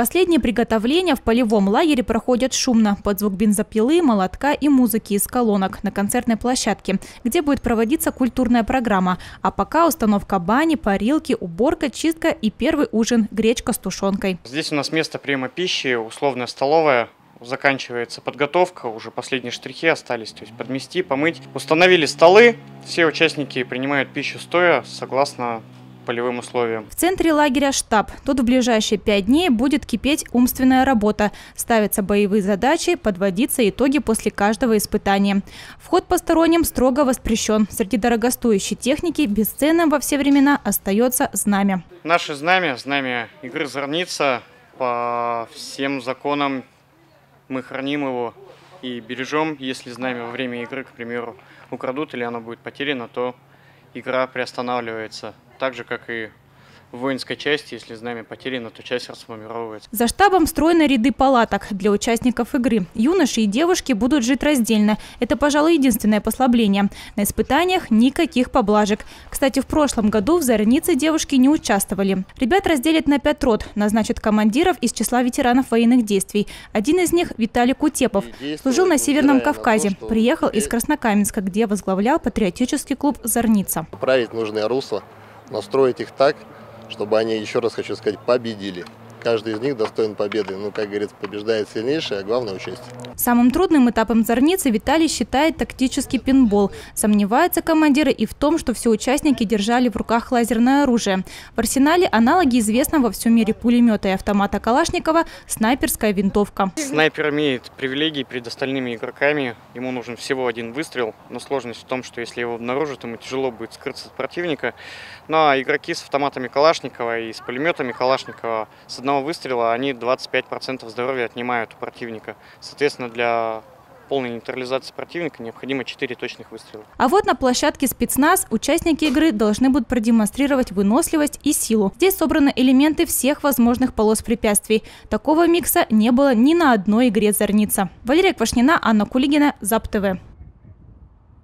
Последние приготовления в полевом лагере проходят шумно, под звук бензопилы, молотка и музыки из колонок на концертной площадке, где будет проводиться культурная программа. А пока установка бани, парилки, уборка, чистка и первый ужин – гречка с тушенкой. Здесь у нас место приема пищи, условная столовая, заканчивается подготовка, уже последние штрихи остались, то есть подмести, помыть. Установили столы, все участники принимают пищу стоя, согласно полевым условиям. В центре лагеря штаб. Тут в ближайшие пять дней будет кипеть умственная работа. Ставятся боевые задачи, подводиться итоги после каждого испытания. Вход посторонним строго воспрещен. Среди дорогостоящей техники бесценным во все времена остается знамя. Наше знамя, знамя игры «Зорница» по всем законам мы храним его и бережем. Если знамя во время игры, к примеру, украдут или оно будет потеряно, то игра приостанавливается. Так же, как и в воинской части, если знамя потеряно, то часть расформировывается. За штабом стройны ряды палаток для участников игры. Юноши и девушки будут жить раздельно. Это, пожалуй, единственное послабление. На испытаниях никаких поблажек. Кстати, в прошлом году в Зорнице девушки не участвовали. Ребят разделят на пять рот, назначат командиров из числа ветеранов военных действий. Один из них – Виталий Кутепов. Служил на Северном Кавказе. Приехал из Краснокаменска, где возглавлял патриотический клуб «Зорница». Править нужное русло, настроить их так, чтобы они, еще раз хочу сказать, победили. Каждый из них достоин победы. Ну, как говорится, побеждает сильнейший, а главное – участие. Самым трудным этапом зорницы Виталий считает тактический пинбол. Сомневаются командиры и в том, что все участники держали в руках лазерное оружие. В арсенале аналоги известного во всем мире пулемета и автомата Калашникова – снайперская винтовка. Снайпер имеет привилегии перед остальными игроками. Ему нужен всего один выстрел. Но сложность в том, что если его обнаружат, ему тяжело будет скрыться от противника. Ну а игроки с автоматами Калашникова и с пулеметами Калашникова с одного одного выстрела они 25% здоровья отнимают у противника. Соответственно, для полной нейтрализации противника необходимо 4 точных выстрела. А вот на площадке спецназ участники игры должны будут продемонстрировать выносливость и силу. Здесь собраны элементы всех возможных полос препятствий. Такого микса не было ни на одной игре «Зорница». Валерия Квашнина, Анна Кулигина, ЗАП ТВ.